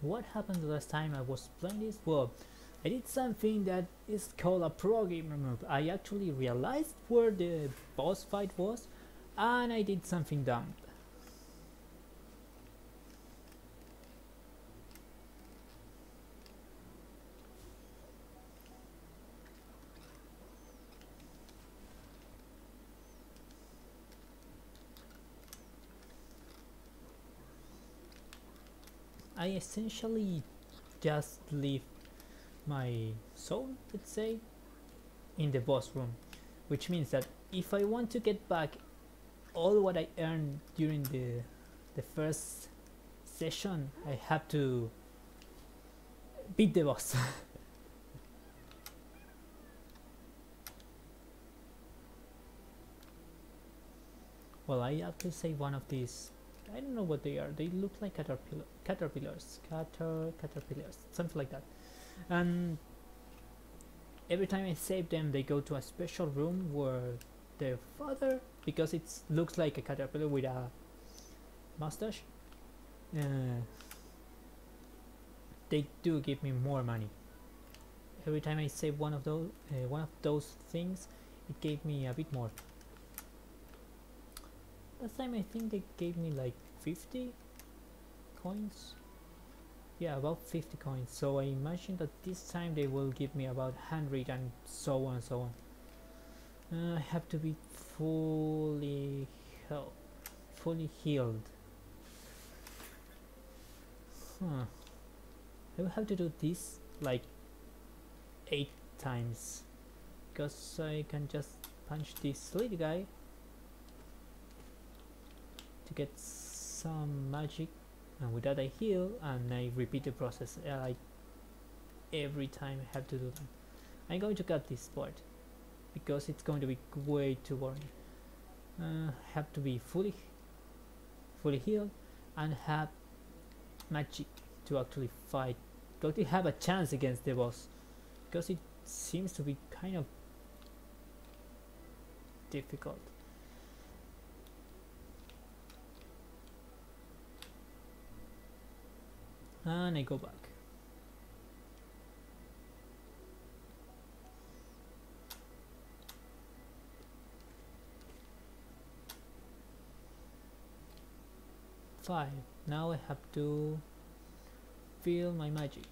what happened the last time I was playing this? Well, I did something that is called a pro gamer move. I actually realized where the boss fight was and I did something dumb. I essentially just leave my soul, let's say, in the boss room, which means that if I want to get back all what I earned during the the first session, I have to beat the boss. well, I have to say one of these I don't know what they are. They look like caterpillar, caterpillars, cater, caterpillars, something like that. And every time I save them, they go to a special room where their father, because it looks like a caterpillar with a mustache, uh, they do give me more money. Every time I save one of those, uh, one of those things, it gave me a bit more. Last time I think they gave me like 50 coins. Yeah, about 50 coins. So I imagine that this time they will give me about 100 and so on and so on. Uh, I have to be fully healed. Fully healed. Huh. I will have to do this like 8 times. Because I can just punch this little guy to get some magic and with that I heal and I repeat the process uh, like every time I have to do that. I'm going to cut this part because it's going to be way too boring. Uh, have to be fully fully healed and have magic to actually fight to actually have a chance against the boss because it seems to be kind of difficult and I go back. Five. Now I have to feel my magic.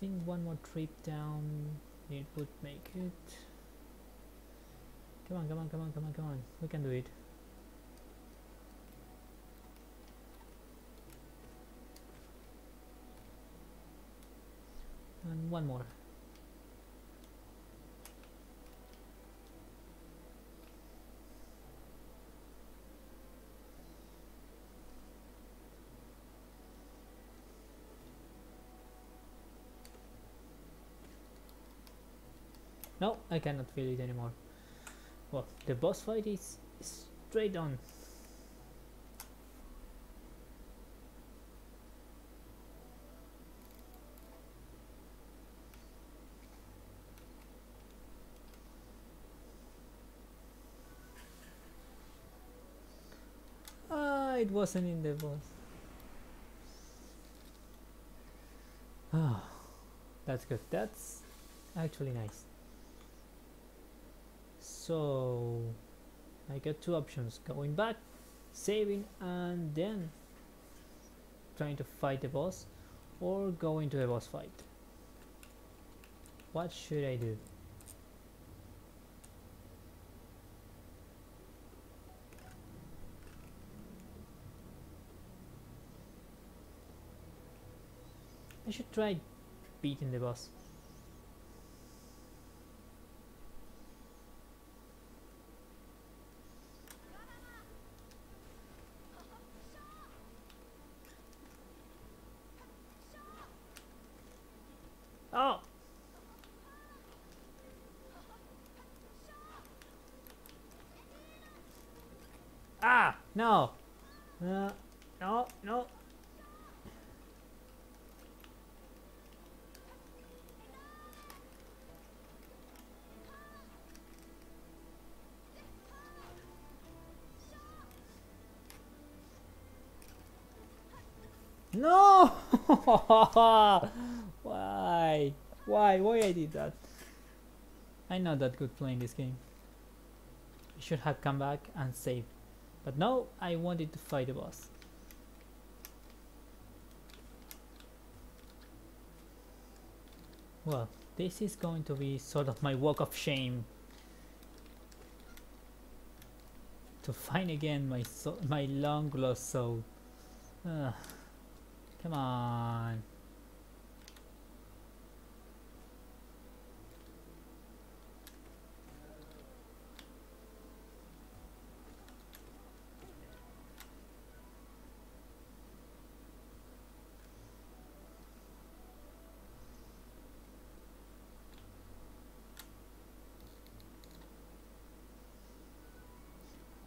Think one more trip down it would make it. Come on come on come on come on come on. We can do it. And one more No, I cannot feel it anymore. Well, the boss fight is straight on. Ah, it wasn't in the boss. Ah, that's good. That's actually nice so I get two options going back saving and then trying to fight the boss or go into a boss fight. What should I do? I should try beating the boss Ah! No! Uh, no, no. No! Why? Why? Why I did that? I'm not that good playing this game. I should have come back and saved. But now I wanted to fight the boss. Well, this is going to be sort of my walk of shame. To find again my so my long lost soul. Ugh. Come on.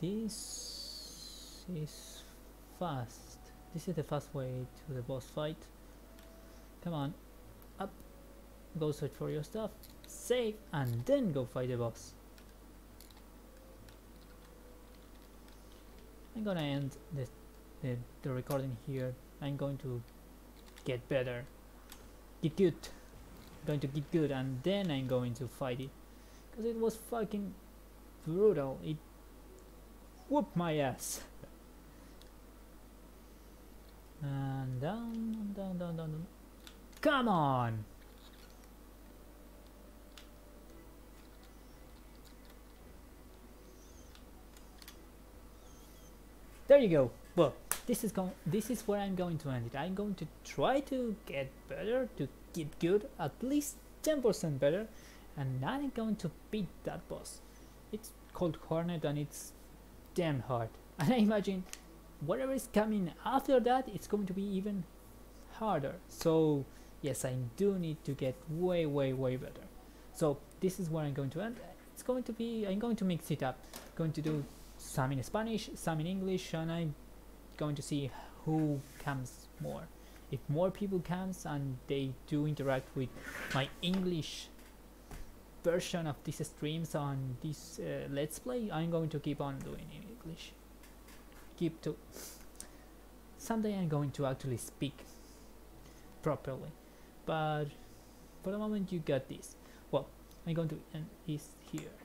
This is fast. This is the fast way to the boss fight. Come on, up. Go search for your stuff, save, and then go fight the boss. I'm gonna end the, the, the recording here. I'm going to get better, get good. I'm going to get good, and then I'm going to fight it. Because it was fucking brutal. It whooped my ass. And down, down, down, down, down. Come on! There you go. Well, this is going. This is where I'm going to end it. I'm going to try to get better, to get good, at least 10% better, and I'm going to beat that boss. It's called Hornet, and it's damn hard. And I imagine whatever is coming after that it's going to be even harder. So yes I do need to get way way way better. So this is where I'm going to end. It's going to be I'm going to mix it up. Going to do some in Spanish some in English and I'm going to see who comes more. If more people comes and they do interact with my English version of these streams on this uh, let's play I'm going to keep on doing in English. Keep to someday I'm going to actually speak properly. But for the moment you got this. Well I'm going to end this here